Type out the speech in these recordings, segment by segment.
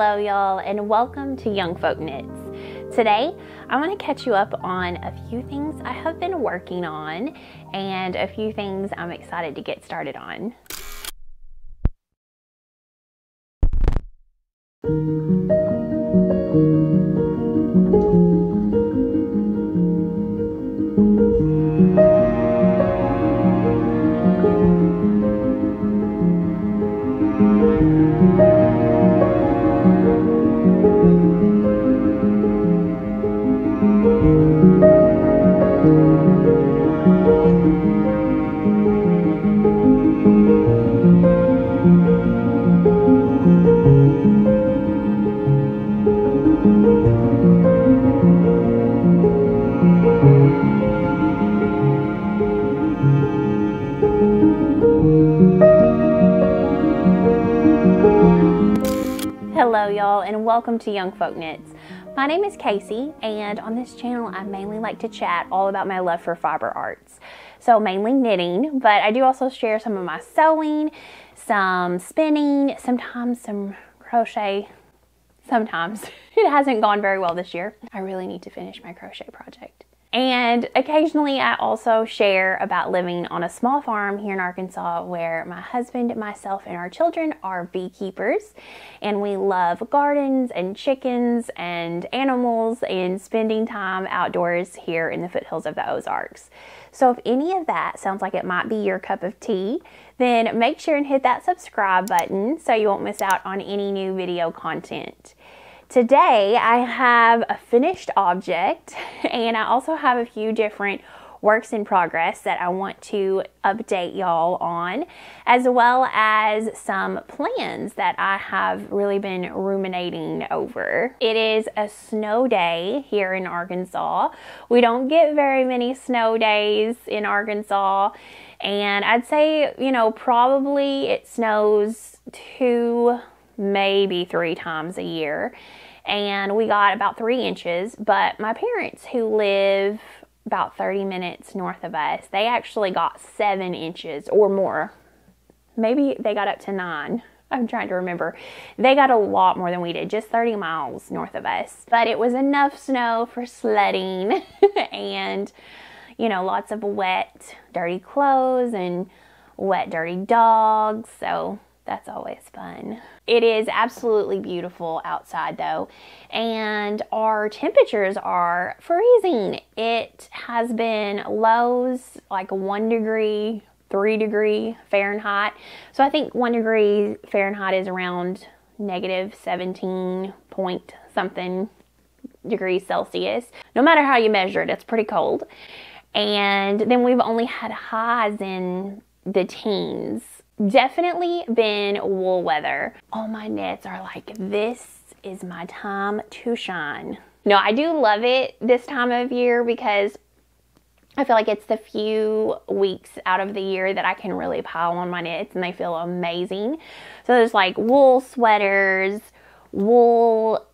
Hello, y'all, and welcome to Young Folk Knits. Today, I want to catch you up on a few things I have been working on and a few things I'm excited to get started on. Welcome to Young Folk Knits. My name is Casey and on this channel I mainly like to chat all about my love for fiber arts. So mainly knitting, but I do also share some of my sewing, some spinning, sometimes some crochet, sometimes. It hasn't gone very well this year. I really need to finish my crochet project. And occasionally I also share about living on a small farm here in Arkansas where my husband, myself, and our children are beekeepers. And we love gardens and chickens and animals and spending time outdoors here in the foothills of the Ozarks. So if any of that sounds like it might be your cup of tea, then make sure and hit that subscribe button so you won't miss out on any new video content. Today I have a finished object and I also have a few different works in progress that I want to update y'all on, as well as some plans that I have really been ruminating over. It is a snow day here in Arkansas. We don't get very many snow days in Arkansas, and I'd say, you know, probably it snows two maybe three times a year. And we got about three inches. But my parents, who live about 30 minutes north of us, they actually got seven inches or more. Maybe they got up to nine. I'm trying to remember. They got a lot more than we did, just 30 miles north of us. But it was enough snow for sledding and, you know, lots of wet, dirty clothes and wet, dirty dogs. So that's always fun. It is absolutely beautiful outside though, and our temperatures are freezing. It has been lows like one degree, three degree Fahrenheit. So I think one degree Fahrenheit is around negative 17 point something degrees Celsius. No matter how you measure it, it's pretty cold. And then we've only had highs in the teens definitely been wool weather. All my knits are like, this is my time to shine. No, I do love it this time of year because I feel like it's the few weeks out of the year that I can really pile on my knits and they feel amazing. So there's like wool sweaters, wool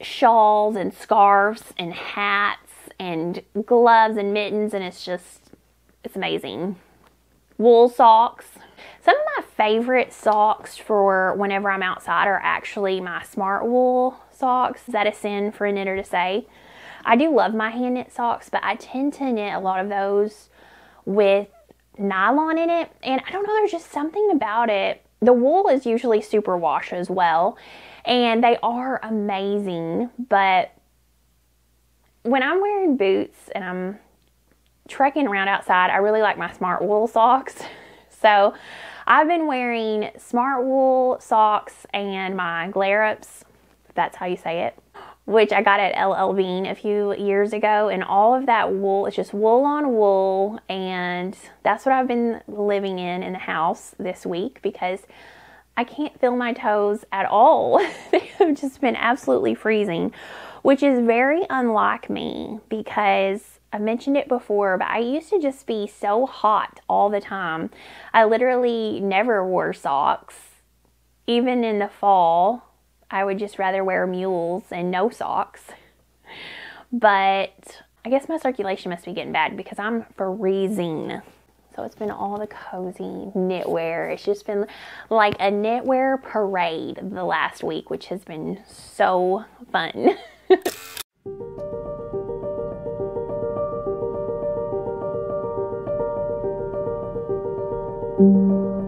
shawls and scarves and hats and gloves and mittens and it's just, it's amazing. Wool socks, some of my favorite socks for whenever I'm outside are actually my smart wool socks. Is that a sin for a knitter to say? I do love my hand knit socks, but I tend to knit a lot of those with nylon in it. And I don't know, there's just something about it. The wool is usually super wash as well, and they are amazing. But when I'm wearing boots and I'm trekking around outside, I really like my smart wool socks. So I've been wearing Smart Wool socks and my Glerups, if that's how you say it, which I got at LL Bean a few years ago. And all of that wool, it's just wool on wool. And that's what I've been living in in the house this week because I can't feel my toes at all. they have just been absolutely freezing, which is very unlike me because I mentioned it before, but I used to just be so hot all the time. I literally never wore socks. Even in the fall, I would just rather wear mules and no socks. But I guess my circulation must be getting bad because I'm freezing. So it's been all the cozy knitwear. It's just been like a knitwear parade the last week, which has been so fun. Música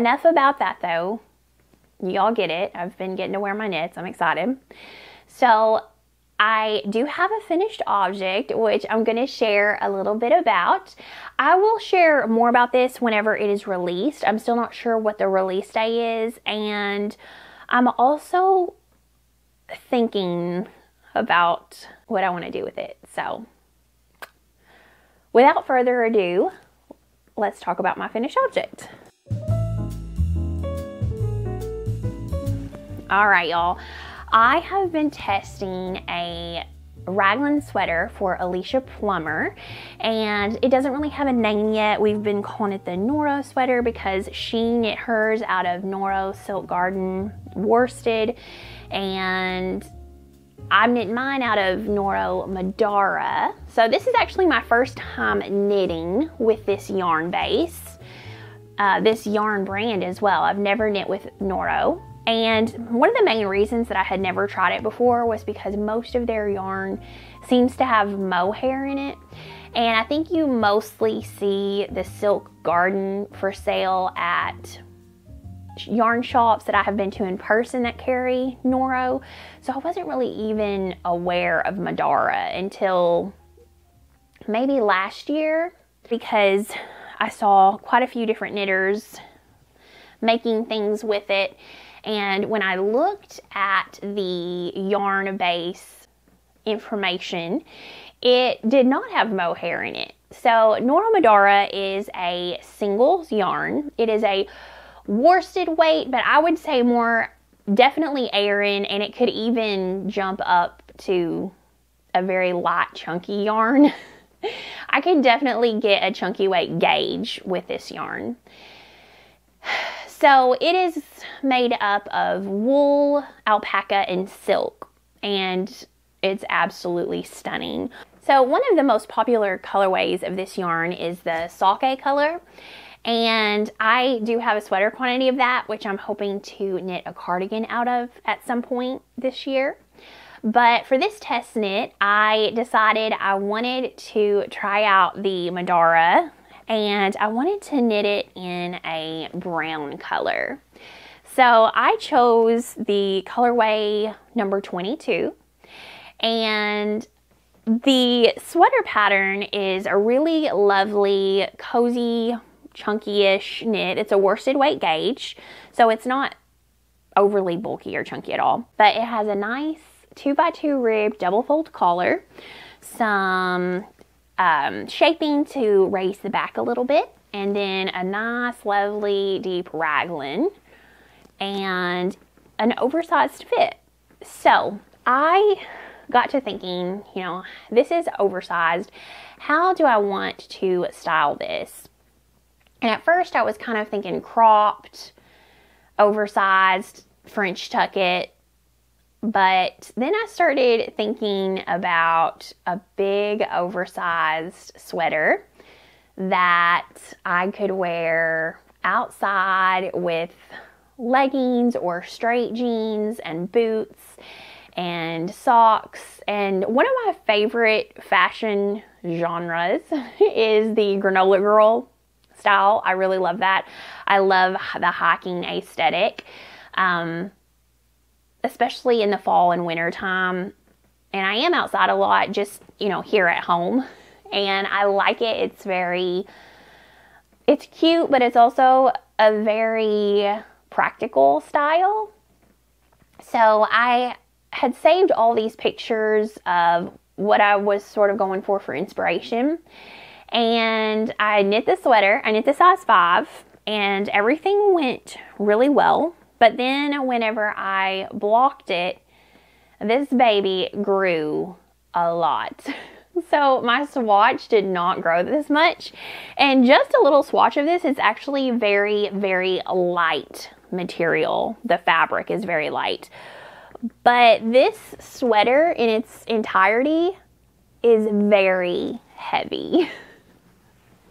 Enough about that though. Y'all get it. I've been getting to wear my knits. I'm excited. So I do have a finished object, which I'm going to share a little bit about. I will share more about this whenever it is released. I'm still not sure what the release day is, and I'm also thinking about what I want to do with it. So, without further ado, let's talk about my finished object. All right, y'all. I have been testing a raglan sweater for Alicia Plummer and it doesn't really have a name yet. We've been calling it the Noro sweater because she knit hers out of Noro Silk Garden worsted and I'm knitting mine out of Noro Madara. So this is actually my first time knitting with this yarn base. Uh, this yarn brand as well. I've never knit with Noro. And one of the main reasons that I had never tried it before was because most of their yarn seems to have mohair in it. And I think you mostly see the Silk Garden for sale at yarn shops that I have been to in person that carry Noro. So I wasn't really even aware of Madara until maybe last year because I saw quite a few different knitters making things with it and when I looked at the yarn base information, it did not have mohair in it. So Noro Madara is a singles yarn. It is a worsted weight, but I would say more definitely Aran, and it could even jump up to a very light, chunky yarn. I can definitely get a chunky weight gauge with this yarn. So it is made up of wool, alpaca, and silk, and it's absolutely stunning. So one of the most popular colorways of this yarn is the sake color. And I do have a sweater quantity of that, which I'm hoping to knit a cardigan out of at some point this year. But for this test knit, I decided I wanted to try out the Madara and I wanted to knit it in a brown color. So I chose the colorway number 22 and the sweater pattern is a really lovely, cozy, chunky-ish knit. It's a worsted weight gauge, so it's not overly bulky or chunky at all. But it has a nice 2 by 2 rib double fold collar, some um, shaping to raise the back a little bit. and then a nice, lovely, deep raglan, and an oversized fit. So I got to thinking, you know, this is oversized. How do I want to style this? And at first I was kind of thinking cropped, oversized, French tuck it. But then I started thinking about a big oversized sweater that I could wear outside with leggings or straight jeans and boots and socks. And one of my favorite fashion genres is the granola girl style. I really love that. I love the hiking aesthetic, um, especially in the fall and winter time. And I am outside a lot, just you know, here at home, and I like it. It's very, it's cute, but it's also a very practical style. So I had saved all these pictures of what I was sort of going for for inspiration. And I knit the sweater, I knit the size five, and everything went really well. But then, whenever I blocked it, this baby grew a lot. So my swatch did not grow this much. And just a little swatch of this is actually very, very light material. The fabric is very light. But this sweater in its entirety is very heavy.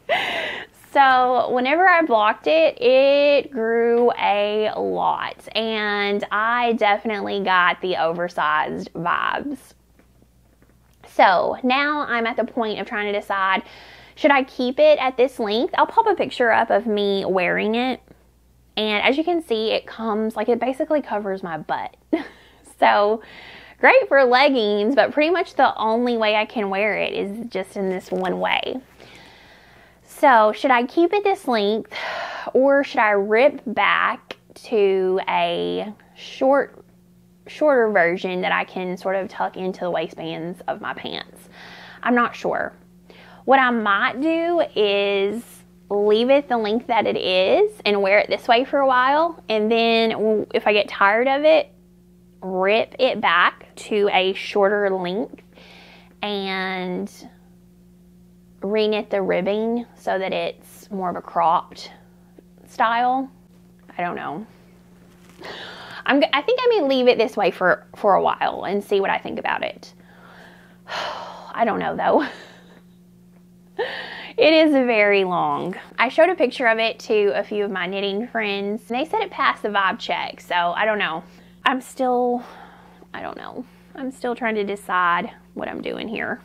so whenever I blocked it, it grew a lot. And I definitely got the oversized vibes. So now I'm at the point of trying to decide should I keep it at this length? I'll pop a picture up of me wearing it. And as you can see, it comes like it basically covers my butt. so great for leggings, but pretty much the only way I can wear it is just in this one way. So should I keep it this length or should I rip back to a short shorter version that I can sort of tuck into the waistbands of my pants? I'm not sure. What I might do is leave it the length that it is and wear it this way for a while. And then if I get tired of it, rip it back to a shorter length and reknit the ribbing so that it's more of a cropped style. I don't know. I'm, I think I may leave it this way for, for a while and see what I think about it. I don't know though. It is very long. I showed a picture of it to a few of my knitting friends. And they said it passed the vibe check, so I don't know. I'm still, I don't know. I'm still trying to decide what I'm doing here.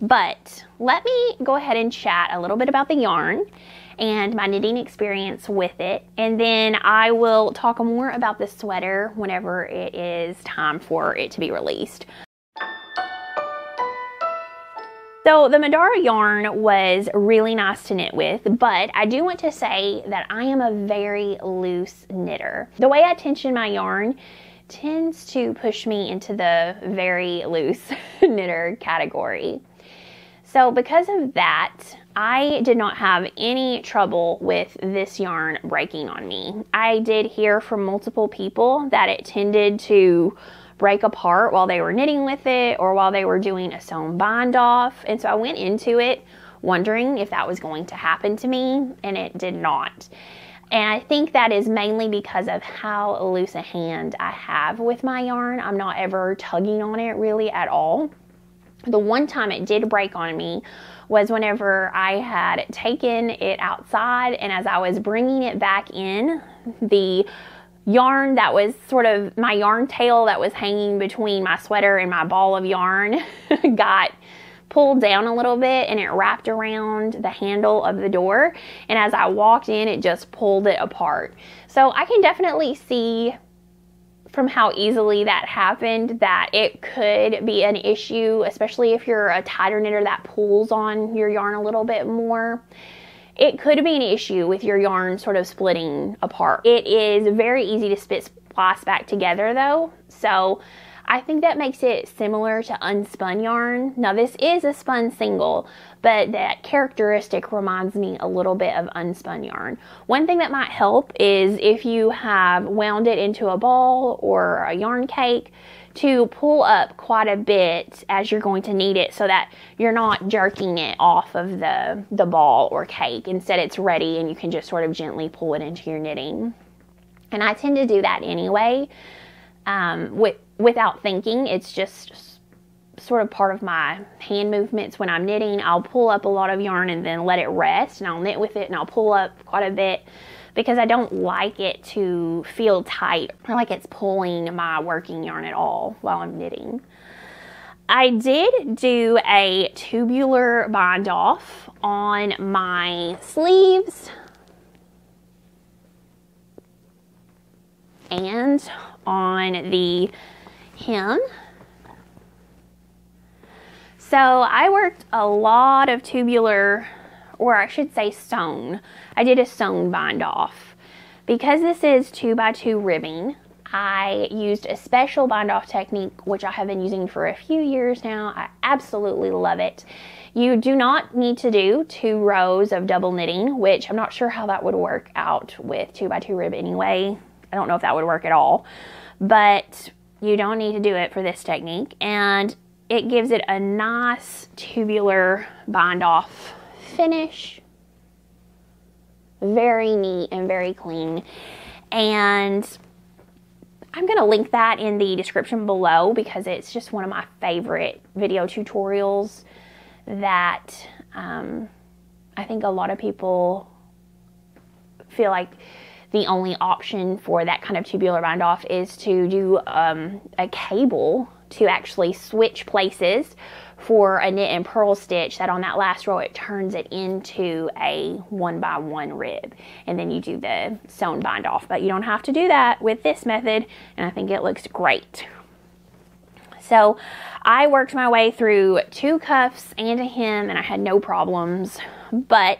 But let me go ahead and chat a little bit about the yarn and my knitting experience with it. And then I will talk more about the sweater whenever it is time for it to be released. So the Madara yarn was really nice to knit with, but I do want to say that I am a very loose knitter. The way I tension my yarn tends to push me into the very loose knitter category. So because of that, I did not have any trouble with this yarn breaking on me. I did hear from multiple people that it tended to break apart while they were knitting with it or while they were doing a sewn bind off. And so I went into it wondering if that was going to happen to me, and it did not. And I think that is mainly because of how loose a hand I have with my yarn. I'm not ever tugging on it really at all. The one time it did break on me was whenever I had taken it outside and as I was bringing it back in, the yarn that was sort of my yarn tail that was hanging between my sweater and my ball of yarn got pulled down a little bit and it wrapped around the handle of the door. And as I walked in, it just pulled it apart. So I can definitely see from how easily that happened that it could be an issue, especially if you're a tighter knitter that pulls on your yarn a little bit more it could be an issue with your yarn sort of splitting apart. It is very easy to spit splice back together though, so I think that makes it similar to unspun yarn. Now this is a spun single, but that characteristic reminds me a little bit of unspun yarn. One thing that might help is if you have wound it into a ball or a yarn cake, to pull up quite a bit as you're going to need it so that you're not jerking it off of the, the ball or cake. Instead, it's ready and you can just sort of gently pull it into your knitting. And I tend to do that anyway um, with, without thinking. It's just sort of part of my hand movements when I'm knitting. I'll pull up a lot of yarn and then let it rest and I'll knit with it and I'll pull up quite a bit because I don't like it to feel tight or like it's pulling my working yarn at all while I'm knitting. I did do a tubular bind off on my sleeves and on the hem. So I worked a lot of tubular or I should say sewn. I did a sewn bind off. Because this is 2 by 2 ribbing, I used a special bind off technique which I have been using for a few years now. I absolutely love it. You do not need to do two rows of double knitting, which I'm not sure how that would work out with 2 by 2 rib anyway. I don't know if that would work at all. But you don't need to do it for this technique and it gives it a nice tubular bind off finish. Very neat and very clean. And I'm going to link that in the description below because it's just one of my favorite video tutorials that um, I think a lot of people feel like the only option for that kind of tubular bind off is to do um, a cable to actually switch places for a knit and purl stitch that on that last row it turns it into a one by one rib. And then you do the sewn bind off. But you don't have to do that with this method and I think it looks great. So I worked my way through two cuffs and a hem and I had no problems. But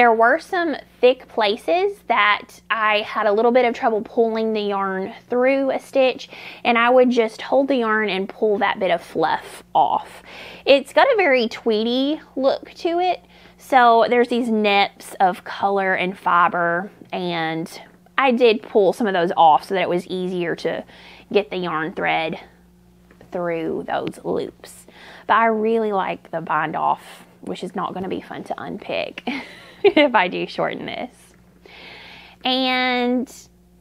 there were some thick places that I had a little bit of trouble pulling the yarn through a stitch and I would just hold the yarn and pull that bit of fluff off. It's got a very tweedy look to it so there's these nips of color and fiber and I did pull some of those off so that it was easier to get the yarn thread through those loops. But I really like the bind off, which is not going to be fun to unpick. if I do shorten this. And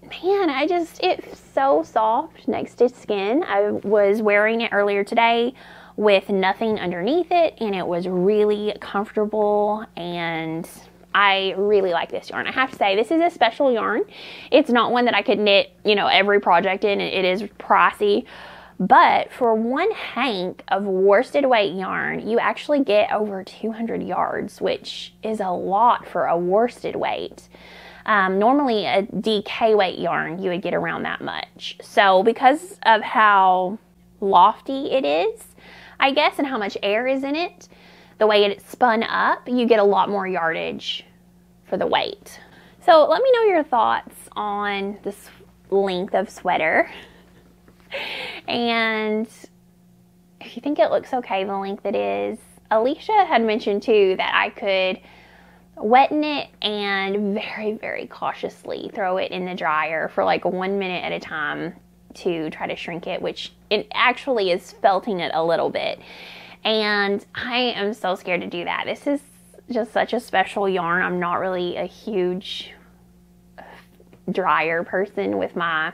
man, I just, it's so soft next to skin. I was wearing it earlier today with nothing underneath it and it was really comfortable and I really like this yarn. I have to say, this is a special yarn. It's not one that I could knit, you know, every project in. It is pricey, but for one hank of worsted weight yarn, you actually get over 200 yards, which is a lot for a worsted weight. Um, normally, a DK weight yarn, you would get around that much. So, because of how lofty it is, I guess, and how much air is in it, the way it's spun up, you get a lot more yardage for the weight. So, let me know your thoughts on this length of sweater. And if you think it looks okay, the length it is, Alicia had mentioned too that I could wetten it and very, very cautiously throw it in the dryer for like one minute at a time to try to shrink it, which it actually is felting it a little bit. And I am so scared to do that. This is just such a special yarn. I'm not really a huge dryer person with my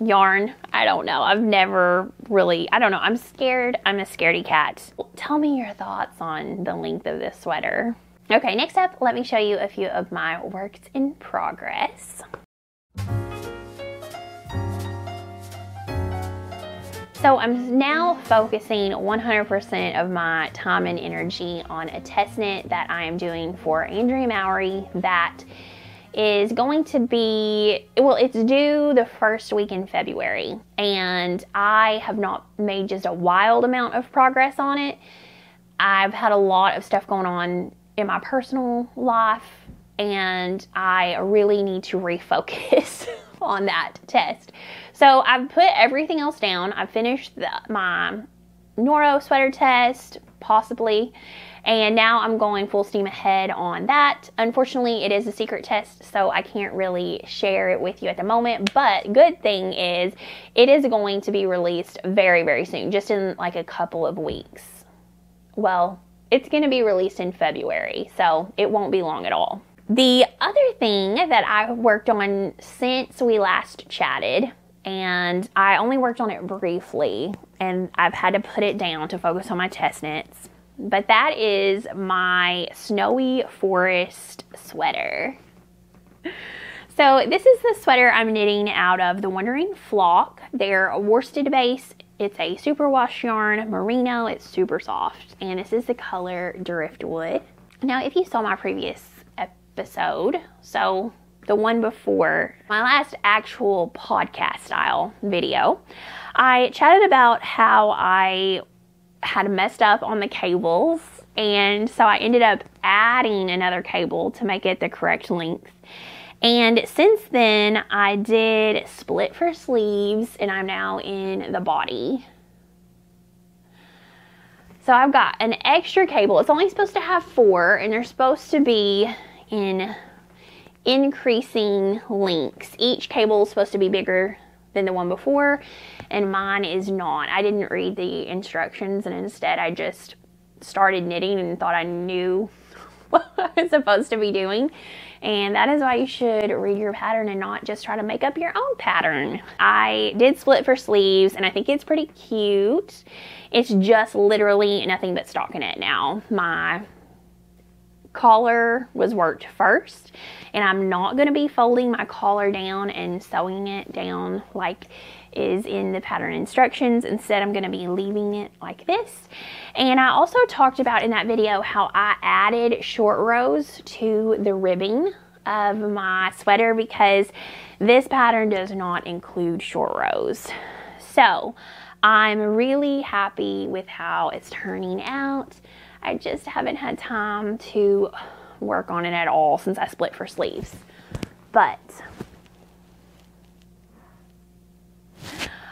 yarn. I don't know. I've never really, I don't know. I'm scared. I'm a scaredy cat. Tell me your thoughts on the length of this sweater. Okay, next up, let me show you a few of my works in progress. So I'm now focusing 100% of my time and energy on a test knit that I am doing for Andrea Mowry that is going to be, well, it's due the first week in February, and I have not made just a wild amount of progress on it. I've had a lot of stuff going on in my personal life, and I really need to refocus on that test. So I've put everything else down. I've finished the, my Noro sweater test, possibly. And now I'm going full steam ahead on that. Unfortunately, it is a secret test, so I can't really share it with you at the moment. But good thing is, it is going to be released very, very soon, just in like a couple of weeks. Well, it's going to be released in February, so it won't be long at all. The other thing that I worked on since we last chatted, and I only worked on it briefly, and I've had to put it down to focus on my test but that is my snowy forest sweater. So this is the sweater I'm knitting out of the Wandering Flock. They're a worsted base. It's a superwash yarn, merino. It's super soft. And this is the color Driftwood. Now, if you saw my previous episode, so the one before my last actual podcast style video, I chatted about how I had messed up on the cables and so I ended up adding another cable to make it the correct length. And since then, I did split for sleeves and I'm now in the body. So I've got an extra cable. It's only supposed to have four and they're supposed to be in increasing lengths. Each cable is supposed to be bigger than the one before and mine is not. I didn't read the instructions and instead I just started knitting and thought I knew what I was supposed to be doing. And that is why you should read your pattern and not just try to make up your own pattern. I did split for sleeves and I think it's pretty cute. It's just literally nothing but stockinette now. My collar was worked first and I'm not going to be folding my collar down and sewing it down like is in the pattern instructions. Instead, I'm going to be leaving it like this. And I also talked about in that video how I added short rows to the ribbing of my sweater because this pattern does not include short rows. So I'm really happy with how it's turning out. I just haven't had time to work on it at all since I split for sleeves. But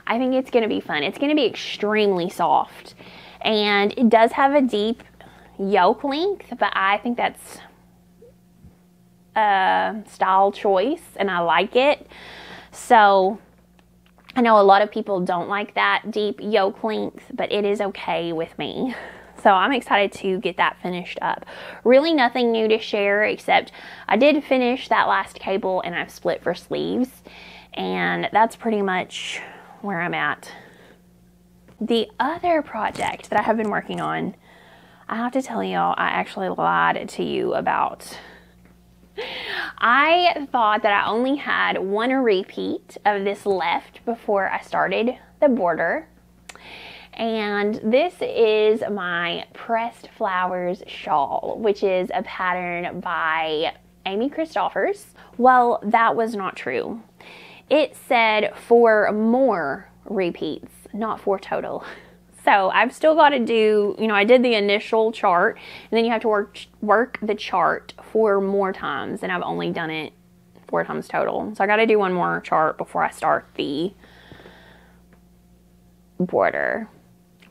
I think it's going to be fun. It's going to be extremely soft. And it does have a deep yoke length, but I think that's a style choice and I like it. So I know a lot of people don't like that deep yoke length, but it is okay with me. So I'm excited to get that finished up. Really nothing new to share except I did finish that last cable and I've split for sleeves. And that's pretty much where I'm at. The other project that I have been working on, I have to tell y'all, I actually lied to you about. I thought that I only had one repeat of this left before I started the border. And this is my Pressed Flowers shawl, which is a pattern by Amy Christoffers. Well, that was not true it said for more repeats, not for total. So I've still got to do, you know, I did the initial chart and then you have to work work the chart four more times and I've only done it four times total. So I got to do one more chart before I start the border.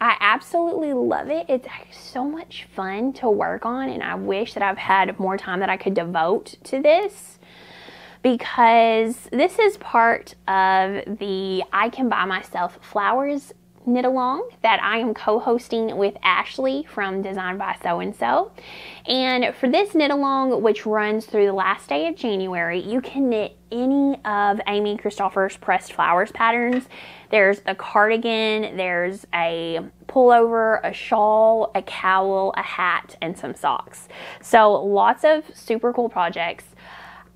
I absolutely love it. It's so much fun to work on and I wish that I've had more time that I could devote to this because this is part of the I Can Buy Myself Flowers knit along that I am co-hosting with Ashley from Design by So and So. And for this knit along, which runs through the last day of January, you can knit any of Amy Christoffers' pressed flowers patterns. There's a cardigan, there's a pullover, a shawl, a cowl, a hat, and some socks. So lots of super cool projects.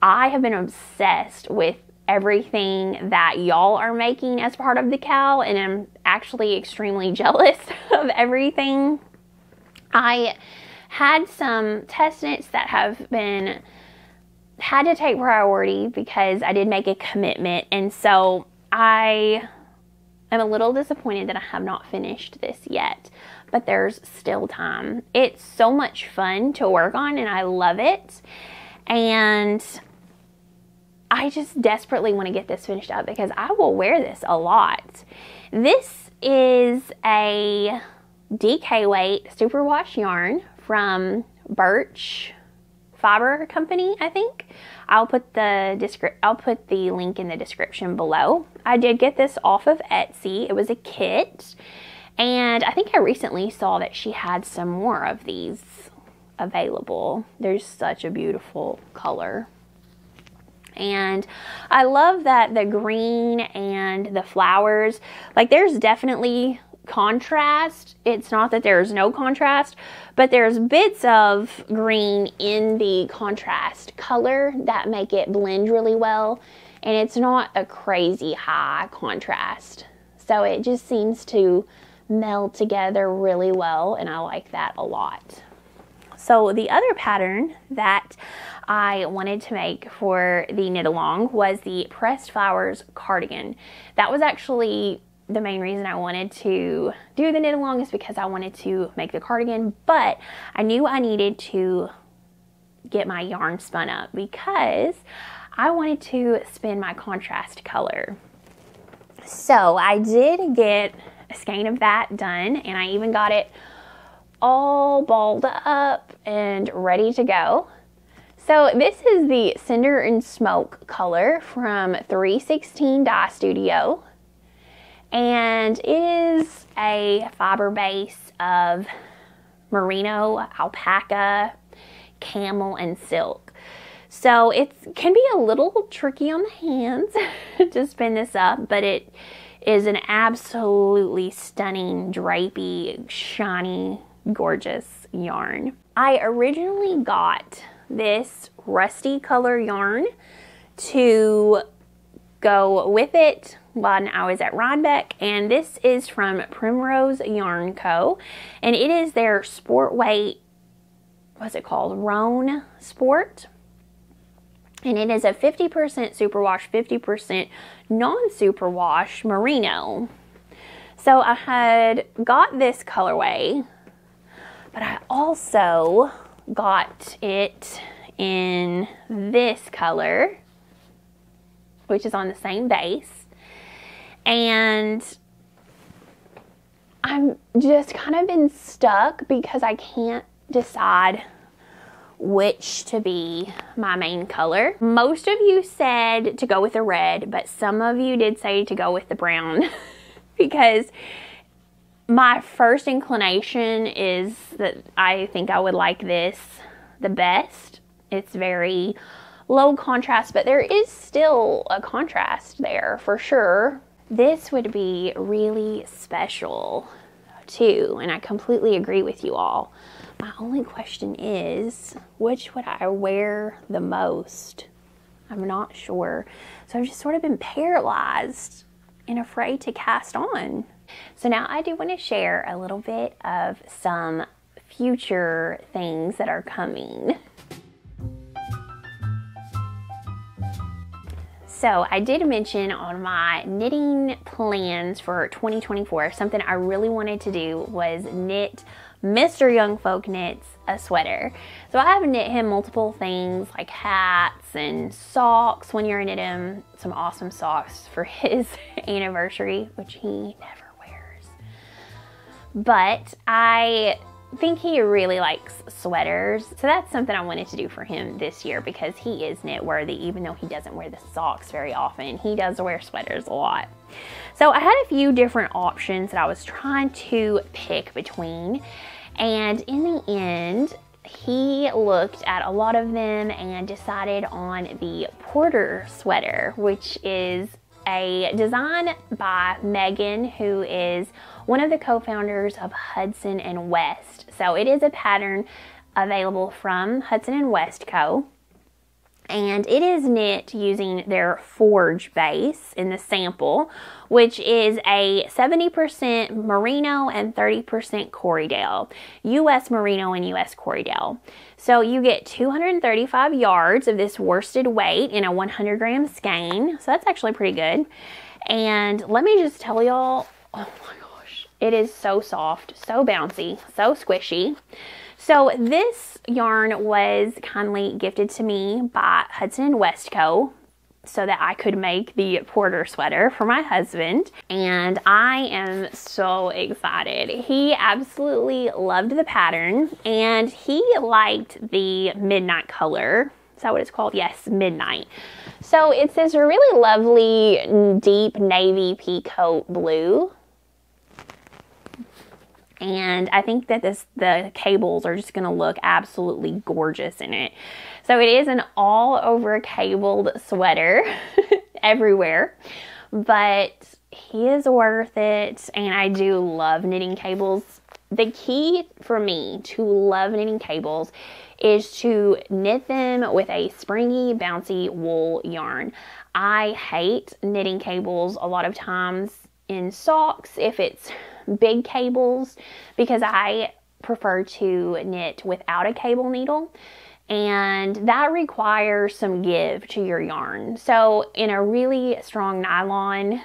I have been obsessed with everything that y'all are making as part of the KAL, and I'm actually extremely jealous of everything. I had some test knits that have been had to take priority because I did make a commitment, and so I am a little disappointed that I have not finished this yet, but there's still time. It's so much fun to work on, and I love it. And I just desperately want to get this finished up because I will wear this a lot. This is a DK weight superwash yarn from Birch Fiber Company, I think. I'll put the descri- I'll put the link in the description below. I did get this off of Etsy. It was a kit. And I think I recently saw that she had some more of these available. There's such a beautiful color. And I love that the green and the flowers, like there's definitely contrast. It's not that there's no contrast, but there's bits of green in the contrast color that make it blend really well. And it's not a crazy high contrast. So it just seems to meld together really well, and I like that a lot. So the other pattern that I wanted to make for the knit along was the pressed flowers cardigan. That was actually the main reason I wanted to do the knit along is because I wanted to make the cardigan, but I knew I needed to get my yarn spun up because I wanted to spin my contrast color. So I did get a skein of that done and I even got it all balled up and ready to go. So this is the Cinder and Smoke color from 316 Dye Studio. And it is a fiber base of merino, alpaca, camel, and silk. So it can be a little tricky on the hands to spin this up, but it is an absolutely stunning, drapey, shiny, gorgeous yarn. I originally got this rusty color yarn to go with it when I was at Rhinebeck and this is from Primrose Yarn Co. and it is their sport weight, what's it called, Roan Sport and it is a 50% superwash, 50% non-superwash merino. So I had got this colorway, but I also got it in this color, which is on the same base. And I'm just kind of been stuck because I can't decide which to be my main color. Most of you said to go with the red, but some of you did say to go with the brown because my first inclination is that I think I would like this the best. It's very low contrast, but there is still a contrast there for sure. This would be really special too, and I completely agree with you all. My only question is, which would I wear the most? I'm not sure. So I've just sort of been paralyzed and afraid to cast on. So now I do want to share a little bit of some future things that are coming. So I did mention on my knitting plans for 2024, something I really wanted to do was knit Mr. Young Folk Knits a sweater. So I have knit him multiple things like hats and socks when you're knit him some awesome socks for his anniversary, which he never. But I think he really likes sweaters. So that's something I wanted to do for him this year because he is knit worthy even though he doesn't wear the socks very often. He does wear sweaters a lot. So I had a few different options that I was trying to pick between and in the end, he looked at a lot of them and decided on the Porter sweater, which is a design by Megan, who is one of the co-founders of Hudson and West. So it is a pattern available from Hudson and West Co. And it is knit using their forge base in the sample which is a 70% merino and 30% corriedale us merino and us corriedale so you get 235 yards of this worsted weight in a 100 gram skein. So that's actually pretty good. And let me just tell y'all oh my it is so soft so bouncy so squishy so this yarn was kindly gifted to me by Hudson West Co. so that I could make the porter sweater for my husband. And I am so excited. He absolutely loved the pattern and he liked the midnight color. Is that what it's called? Yes, midnight. So it's this really lovely deep navy peacoat blue and I think that this the cables are just going to look absolutely gorgeous in it. So it is an all over cabled sweater everywhere, but he is worth it and I do love knitting cables. The key for me to love knitting cables is to knit them with a springy, bouncy wool yarn. I hate knitting cables a lot of times in socks if it's big cables because I prefer to knit without a cable needle and that requires some give to your yarn. So in a really strong nylon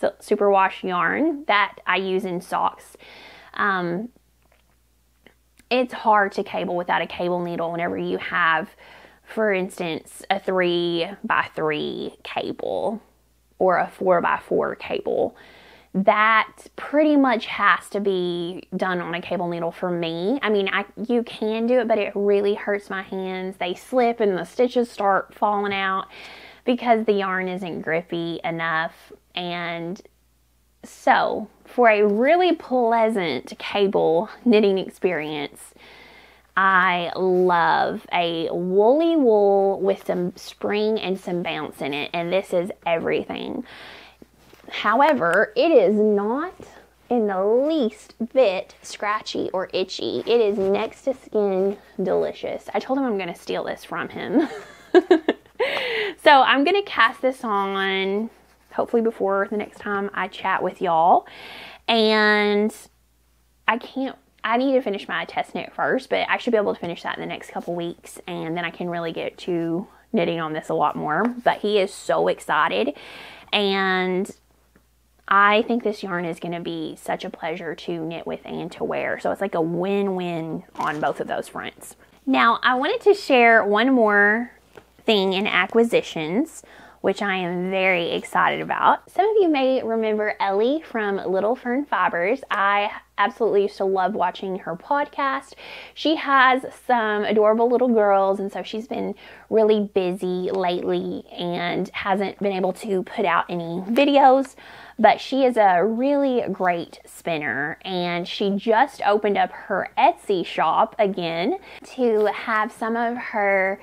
superwash yarn that I use in socks, um, it's hard to cable without a cable needle whenever you have, for instance, a three by three cable or a four by four cable that pretty much has to be done on a cable needle for me. I mean, I you can do it, but it really hurts my hands. They slip and the stitches start falling out because the yarn isn't grippy enough. And so, for a really pleasant cable knitting experience, I love a woolly wool with some spring and some bounce in it, and this is everything. However, it is not in the least bit scratchy or itchy. It is next to skin delicious. I told him I'm going to steal this from him. so I'm going to cast this on hopefully before the next time I chat with y'all. And I can't, I need to finish my test knit first, but I should be able to finish that in the next couple weeks. And then I can really get to knitting on this a lot more. But he is so excited. And I think this yarn is going to be such a pleasure to knit with and to wear. So it's like a win-win on both of those fronts. Now, I wanted to share one more thing in acquisitions, which I am very excited about. Some of you may remember Ellie from Little Fern Fibers. I absolutely used to love watching her podcast. She has some adorable little girls, and so she's been really busy lately and hasn't been able to put out any videos but she is a really great spinner and she just opened up her Etsy shop again to have some of her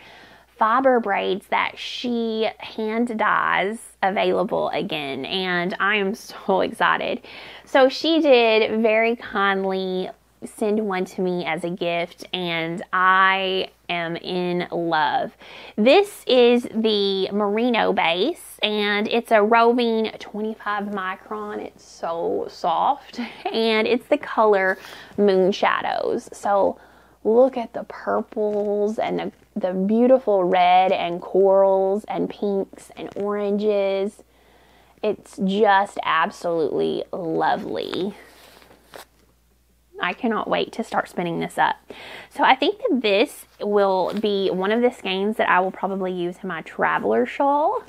fiber braids that she hand dyes available again and I am so excited. So she did very kindly send one to me as a gift and I am in love. This is the merino base and it's a roving 25 micron. It's so soft and it's the color Moon Shadows. So look at the purples and the, the beautiful red and corals and pinks and oranges. It's just absolutely lovely. I cannot wait to start spinning this up. So I think that this will be one of the skeins that I will probably use in my traveler shawl.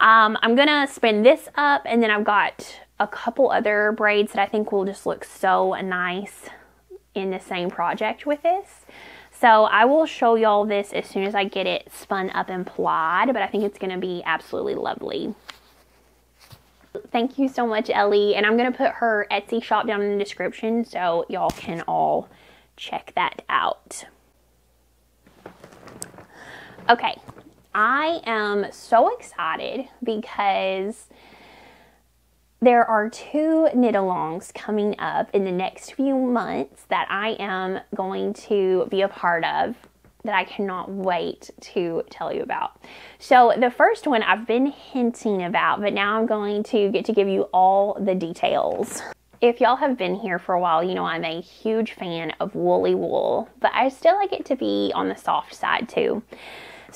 Um, I'm going to spin this up and then I've got a couple other braids that I think will just look so nice in the same project with this. So I will show y'all this as soon as I get it spun up and plied, but I think it's going to be absolutely lovely. Thank you so much, Ellie. And I'm going to put her Etsy shop down in the description so y'all can all check that out. Okay, I am so excited because there are two knit alongs coming up in the next few months that I am going to be a part of that I cannot wait to tell you about. So, the first one I've been hinting about, but now I'm going to get to give you all the details. If y'all have been here for a while, you know I'm a huge fan of woolly wool, but I still like it to be on the soft side too.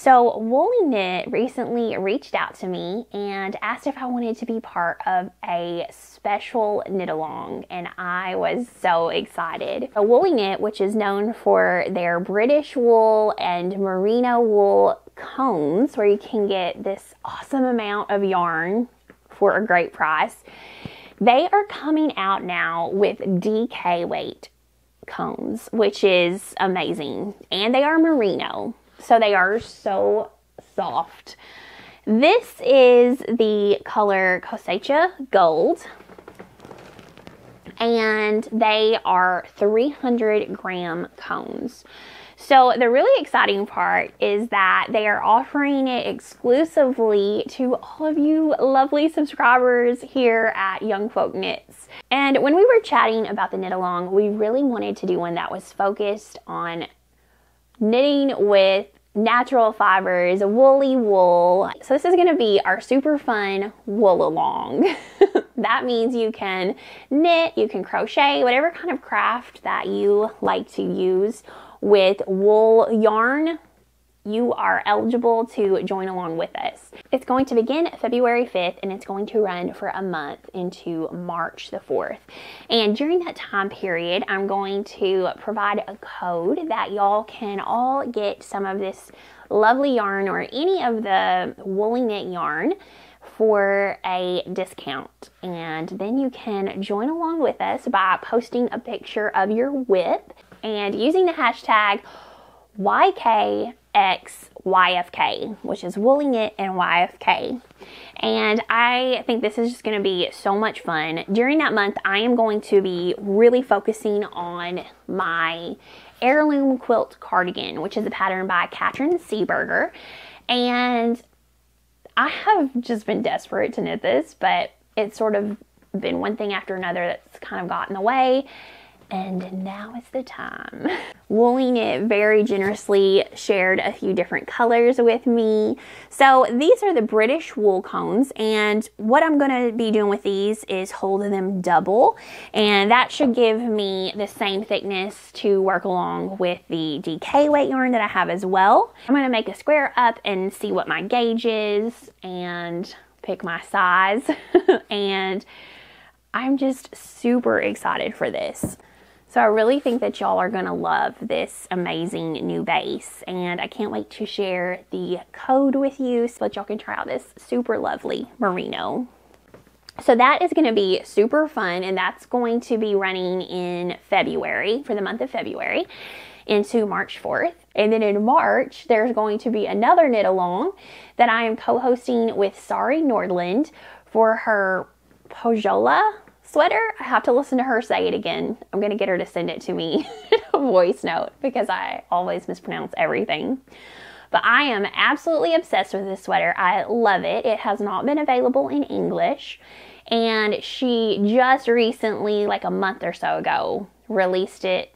So, Woolly Knit recently reached out to me and asked if I wanted to be part of a special knit along, and I was so excited. A Woolly Knit, which is known for their British wool and merino wool cones where you can get this awesome amount of yarn for a great price. They are coming out now with DK weight cones, which is amazing. And they are merino, so they are so soft. This is the color Cosecha Gold. And they are 300 gram cones. So the really exciting part is that they are offering it exclusively to all of you lovely subscribers here at Young Folk Knits. And when we were chatting about the knit along, we really wanted to do one that was focused on knitting with natural fibers, woolly wool. So this is gonna be our super fun wool along. that means you can knit, you can crochet, whatever kind of craft that you like to use with wool yarn you are eligible to join along with us. It's going to begin February 5th and it's going to run for a month into March the 4th. And during that time period, I'm going to provide a code that y'all can all get some of this lovely yarn or any of the woolly knit yarn for a discount. And then you can join along with us by posting a picture of your WIP and using the hashtag YK YFK, which is Woolly Knit and YFK. And I think this is just going to be so much fun. During that month, I am going to be really focusing on my heirloom quilt cardigan, which is a pattern by Katrin Seeberger. And I have just been desperate to knit this, but it's sort of been one thing after another that's kind of gotten in the way and now is the time. Woolly Knit very generously shared a few different colors with me. So these are the British wool cones and what I'm going to be doing with these is holding them double and that should give me the same thickness to work along with the DK weight yarn that I have as well. I'm going to make a square up and see what my gauge is and pick my size and I'm just super excited for this. So I really think that y'all are going to love this amazing new base and I can't wait to share the code with you so that y'all can try out this super lovely merino. So that is going to be super fun and that's going to be running in February for the month of February into March 4th. And then in March, there's going to be another knit along that I am co-hosting with Sari Nordlund for her Pohjola sweater. I have to listen to her say it again. I'm going to get her to send it to me a voice note because I always mispronounce everything. But I am absolutely obsessed with this sweater. I love it. It has not been available in English. And she just recently, like a month or so ago, released it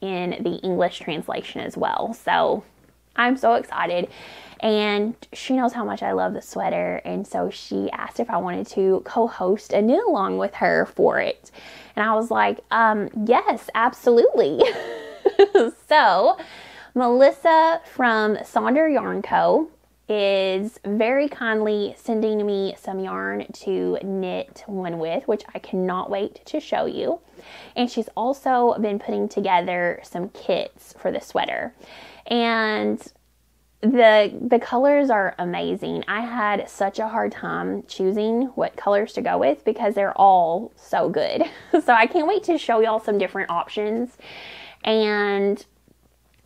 in the English translation as well. So I'm so excited and she knows how much I love the sweater. And so she asked if I wanted to co host a knit along with her for it. And I was like, um, yes, absolutely. so, Melissa from Sonder Yarn Co. is very kindly sending me some yarn to knit one with, which I cannot wait to show you. And she's also been putting together some kits for the sweater. And the the colors are amazing. I had such a hard time choosing what colors to go with because they're all so good. so I can't wait to show y'all some different options. And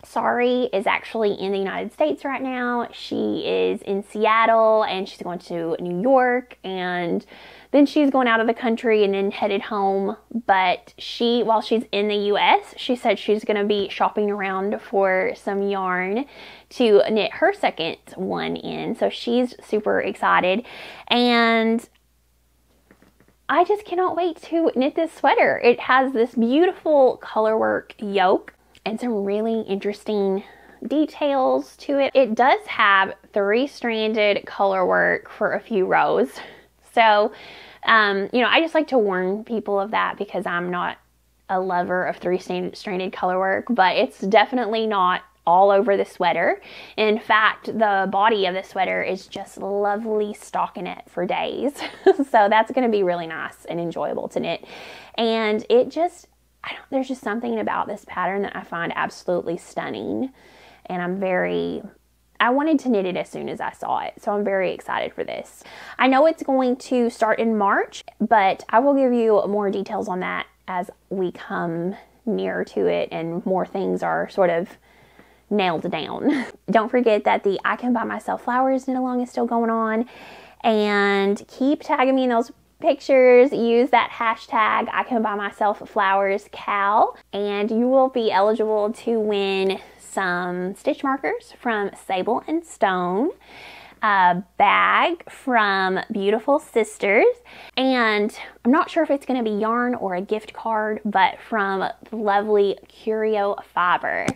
Sari is actually in the United States right now. She is in Seattle and she's going to New York and then she's going out of the country and then headed home. But she, while she's in the US, she said she's going to be shopping around for some yarn to knit her second one in. So she's super excited. And I just cannot wait to knit this sweater. It has this beautiful colorwork yoke and some really interesting details to it. It does have three stranded color work for a few rows. So, um, you know, I just like to warn people of that because I'm not a lover of three stranded color work, but it's definitely not all over the sweater. In fact, the body of the sweater is just lovely stockinette for days. so that's going to be really nice and enjoyable to knit. And it just, there's just something about this pattern that I find absolutely stunning. And I'm very I wanted to knit it as soon as I saw it, so I'm very excited for this. I know it's going to start in March, but I will give you more details on that as we come near to it and more things are sort of nailed down. Don't forget that the I Can Buy Myself Flowers knit along is still going on and keep tagging me in those pictures, use that hashtag I can buy myself flowers KAL, and you will be eligible to win some stitch markers from Sable and Stone, a bag from Beautiful Sisters, and I'm not sure if it's going to be yarn or a gift card, but from lovely Curio Fiber.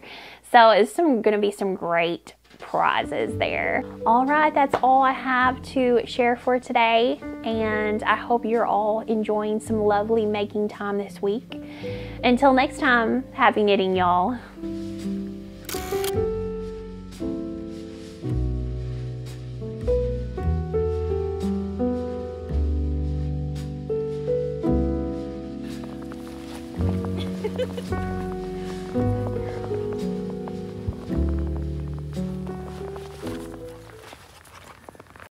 So it's some going to be some great prizes there. All right, that's all I have to share for today, and I hope you're all enjoying some lovely making time this week. Until next time, happy knitting, y'all.